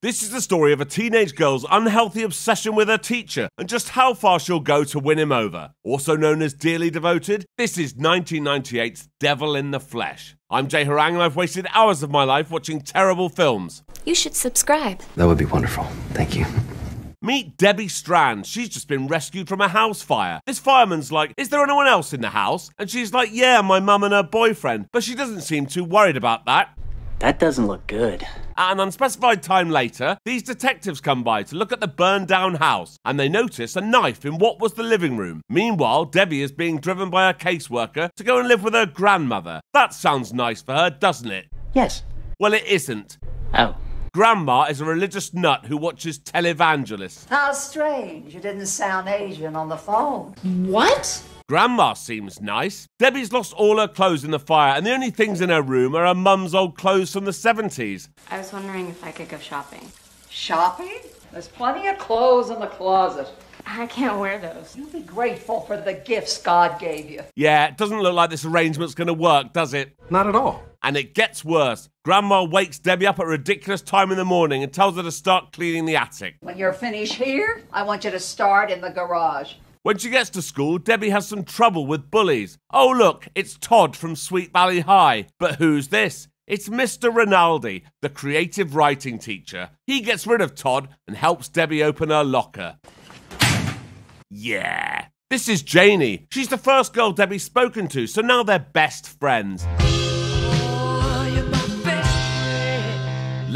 This is the story of a teenage girl's unhealthy obsession with her teacher and just how far she'll go to win him over. Also known as Dearly Devoted, this is 1998's Devil in the Flesh. I'm Jay Harangue and I've wasted hours of my life watching terrible films. You should subscribe. That would be wonderful. Thank you. Meet Debbie Strand. She's just been rescued from a house fire. This fireman's like, Is there anyone else in the house? And she's like, Yeah, my mum and her boyfriend. But she doesn't seem too worried about that. That doesn't look good. At an unspecified time later, these detectives come by to look at the burned down house and they notice a knife in what was the living room. Meanwhile, Debbie is being driven by a caseworker to go and live with her grandmother. That sounds nice for her, doesn't it? Yes. Well, it isn't. Oh. Grandma is a religious nut who watches televangelists. How strange. You didn't sound Asian on the phone. What? Grandma seems nice. Debbie's lost all her clothes in the fire, and the only things in her room are her mum's old clothes from the 70s. I was wondering if I could go shopping. Shopping? There's plenty of clothes in the closet. I can't wear those. You'll be grateful for the gifts God gave you. Yeah, it doesn't look like this arrangement's gonna work, does it? Not at all. And it gets worse. Grandma wakes Debbie up at a ridiculous time in the morning and tells her to start cleaning the attic. When you're finished here, I want you to start in the garage. When she gets to school, Debbie has some trouble with bullies. Oh, look, it's Todd from Sweet Valley High. But who's this? It's Mr. Rinaldi, the creative writing teacher. He gets rid of Todd and helps Debbie open her locker. Yeah. This is Janie. She's the first girl Debbie's spoken to, so now they're best friends.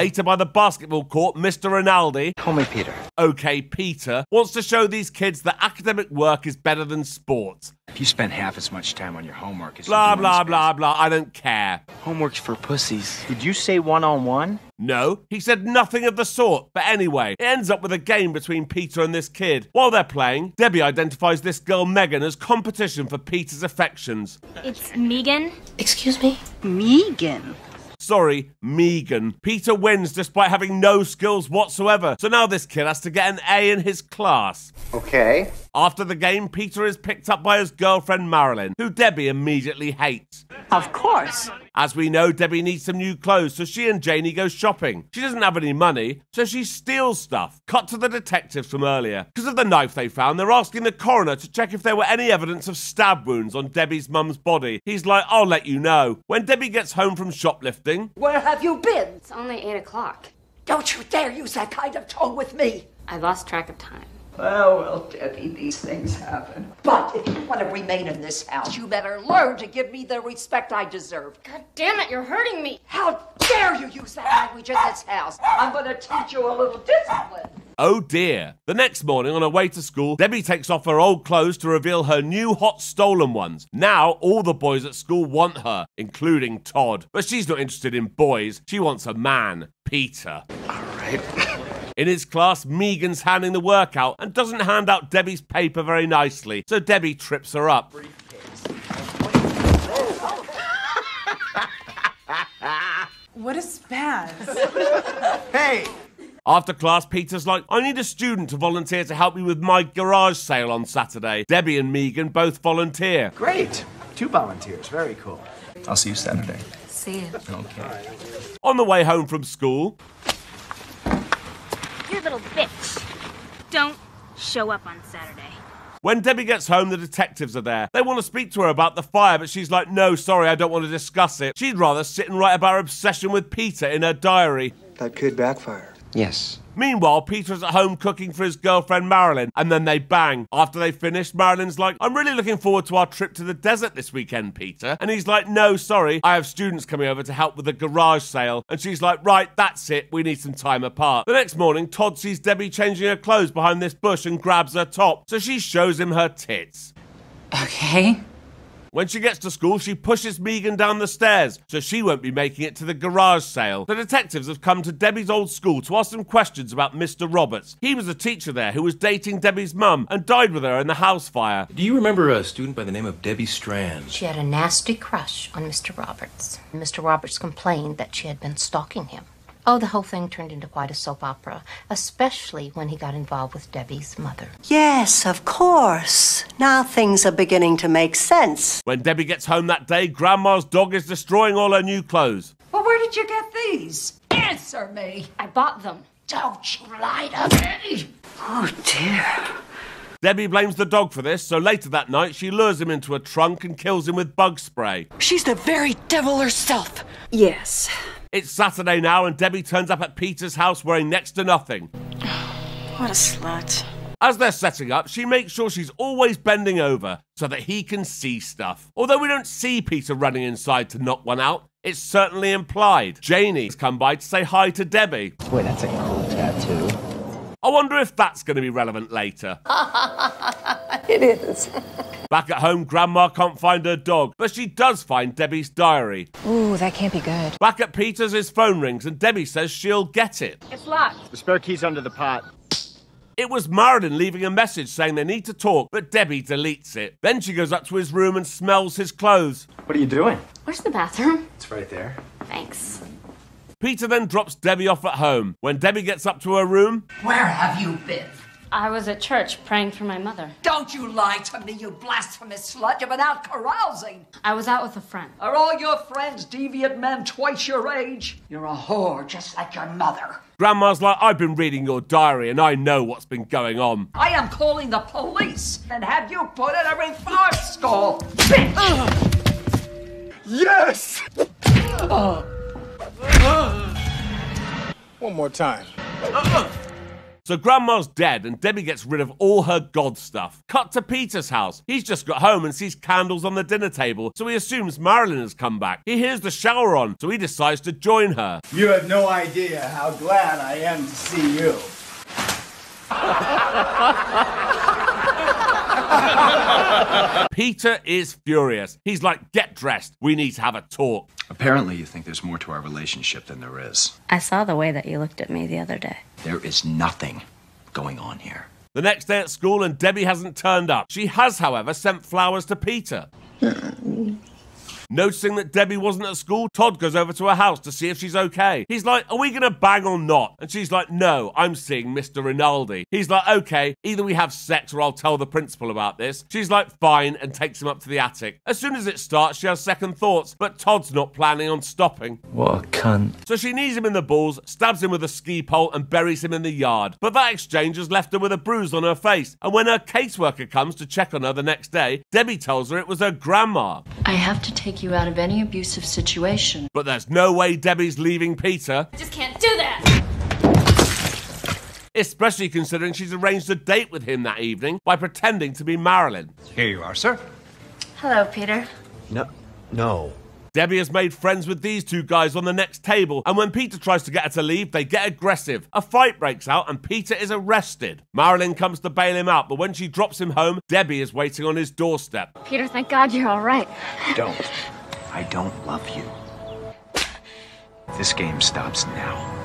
Later by the basketball court, Mr. Rinaldi, Call me Peter. okay, Peter, wants to show these kids that academic work is better than sports. If you spend half as much time on your homework as Blah, you do blah, blah, blah. I don't care. Homework's for pussies. Did you say one on one? No, he said nothing of the sort. But anyway, it ends up with a game between Peter and this kid. While they're playing, Debbie identifies this girl Megan as competition for Peter's affections. It's Megan. Excuse me? Megan. Sorry, Megan. Peter wins despite having no skills whatsoever. So now this kid has to get an A in his class. Okay. After the game, Peter is picked up by his girlfriend Marilyn, who Debbie immediately hates. Of course. As we know, Debbie needs some new clothes, so she and Janie go shopping. She doesn't have any money, so she steals stuff. Cut to the detectives from earlier. Because of the knife they found, they're asking the coroner to check if there were any evidence of stab wounds on Debbie's mum's body. He's like, I'll let you know. When Debbie gets home from shoplifting, Where have you been? It's only 8 o'clock. Don't you dare use that kind of tone with me. I lost track of time. Oh, well, Debbie, these things happen. But if you want to remain in this house, you better learn to give me the respect I deserve. God damn it, you're hurting me. How dare you use that language in this house? I'm going to teach you a little discipline. oh dear. The next morning, on her way to school, Debbie takes off her old clothes to reveal her new hot stolen ones. Now, all the boys at school want her, including Todd. But she's not interested in boys, she wants a man, Peter. All right. In his class, Megan's handing the workout and doesn't hand out Debbie's paper very nicely, so Debbie trips her up. What a spaz. Hey! After class, Peter's like, I need a student to volunteer to help me with my garage sale on Saturday. Debbie and Megan both volunteer. Great. Two volunteers. Very cool. I'll see you Saturday. See you. Okay. On the way home from school, You little bitch. Don't show up on Saturday. when Debbie gets home, the detectives are there. They want to speak to her about the fire, but she's like, no, sorry, I don't want to discuss it. She'd rather sit and write about her obsession with Peter in her diary. That could backfire. Yes. Meanwhile, Peter's at home cooking for his girlfriend Marilyn, and then they bang. After they finish, Marilyn's like, I'm really looking forward to our trip to the desert this weekend, Peter. And he's like, No, sorry, I have students coming over to help with the garage sale. And she's like, Right, that's it, we need some time apart. The next morning, Todd sees Debbie changing her clothes behind this bush and grabs her top, so she shows him her tits. Okay. When she gets to school, she pushes Megan down the stairs, so she won't be making it to the garage sale. The detectives have come to Debbie's old school to ask some questions about Mr. Roberts. He was a teacher there who was dating Debbie's mum and died with her in the house fire. Do you remember a student by the name of Debbie Strand? She had a nasty crush on Mr. Roberts. Mr. Roberts complained that she had been stalking him. Oh, the whole thing turned into quite a soap opera, especially when he got involved with Debbie's mother. Yes, of course. Now things are beginning to make sense. When Debbie gets home that day, Grandma's dog is destroying all her new clothes. Well, where did you get these? Answer me. I bought them. Don't you lie to me! Oh, dear. Debbie blames the dog for this, so later that night she lures him into a trunk and kills him with bug spray. She's the very devil herself. Yes. It's Saturday now, and Debbie turns up at Peter's house wearing next to nothing. What a slut. As they're setting up, she makes sure she's always bending over so that he can see stuff. Although we don't see Peter running inside to knock one out, it's certainly implied. Janie's come by to say hi to Debbie. Boy, that's a cool tattoo. I wonder if that's going to be relevant later. It is. Back at home, Grandma can't find her dog, but she does find Debbie's diary. Ooh, that can't be good. Back at Peter's, his phone rings and Debbie says she'll get it. It's locked. The spare key's under the pot. It was Marilyn leaving a message saying they need to talk, but Debbie deletes it. Then she goes up to his room and smells his clothes. What are you doing? Where's the bathroom? It's right there. Thanks. Peter then drops Debbie off at home. When Debbie gets up to her room, Where have you been? I was at church praying for my mother. Don't you lie to me, you blasphemous slut. You've been out carousing. I was out with a friend. Are all your friends deviant men twice your age? You're a whore just like your mother. Grandma's like, I've been reading your diary and I know what's been going on. I am calling the police and have you put in a reverse skull. Yes! One more time. So Grandma's dead and Debbie gets rid of all her god stuff. Cut to Peter's house. He's just got home and sees candles on the dinner table, so he assumes Marilyn has come back. He hears the shower on, so he decides to join her. You have no idea how glad I am to see you. Peter is furious. He's like, get dressed. We need to have a talk. Apparently, you think there's more to our relationship than there is. I saw the way that you looked at me the other day. There is nothing going on here. The next day at school, and Debbie hasn't turned up. She has, however, sent flowers to Peter. Noticing that Debbie wasn't at school, Todd goes over to her house to see if she's okay. He's like, Are we gonna bang or not? And she's like, No, I'm seeing Mr. Rinaldi. He's like, Okay, either we have sex or I'll tell the principal about this. She's like, Fine, and takes him up to the attic. As soon as it starts, she has second thoughts, but Todd's not planning on stopping. What a cunt. So she knees him in the balls, stabs him with a ski pole, and buries him in the yard. But that exchange has left her with a bruise on her face. And when her caseworker comes to check on her the next day, Debbie tells her it was her grandma. I have to take you out of any abusive situation. But there's no way Debbie's leaving Peter, I just can't do that. especially considering she's arranged a date with him that evening by pretending to be Marilyn. Here you are, sir. Hello, Peter. No. No. Debbie has made friends with these two guys on the next table, and when Peter tries to get her to leave, they get aggressive. A fight breaks out, and Peter is arrested. Marilyn comes to bail him out, but when she drops him home, Debbie is waiting on his doorstep. Peter, thank God you're all right. Don't. I don't love you. This game stops now.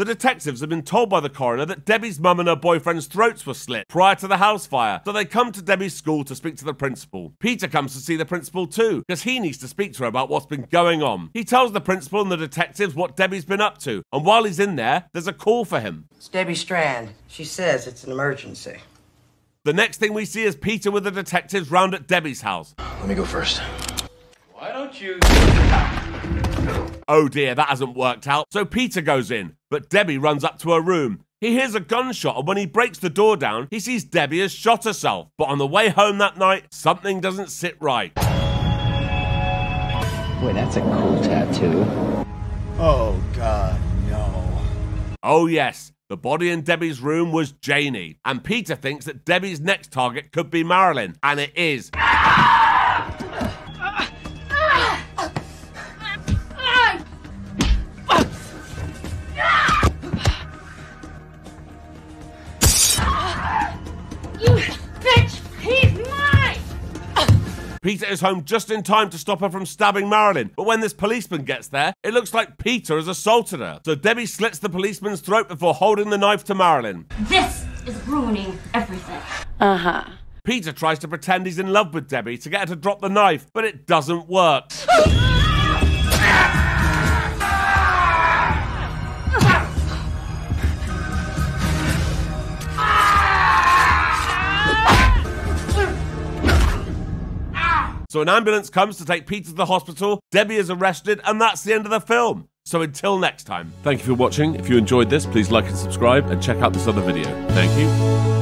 The detectives have been told by the coroner that Debbie's mum and her boyfriend's throats were slit prior to the house fire, so they come to Debbie's school to speak to the principal. Peter comes to see the principal too, because he needs to speak to her about what's been going on. He tells the principal and the detectives what Debbie's been up to, and while he's in there, there's a call for him. It's Debbie Strand. She says it's an emergency. The next thing we see is Peter with the detectives round at Debbie's house. Let me go first. Why don't you? Oh dear, that hasn't worked out. So Peter goes in, but Debbie runs up to her room. He hears a gunshot, and when he breaks the door down, he sees Debbie has shot herself. But on the way home that night, something doesn't sit right. Boy, that's a cool tattoo. Oh, God, no. Oh, yes, the body in Debbie's room was Janie, and Peter thinks that Debbie's next target could be Marilyn, and it is. Peter is home just in time to stop her from stabbing Marilyn, but when this policeman gets there, it looks like Peter has assaulted her. So Debbie slits the policeman's throat before holding the knife to Marilyn. This is ruining everything. Uh huh. Peter tries to pretend he's in love with Debbie to get her to drop the knife, but it doesn't work. So an ambulance comes to take Peter to the hospital, Debbie is arrested, and that's the end of the film. So until next time, thank you for watching. If you enjoyed this, please like and subscribe and check out this other video. Thank you.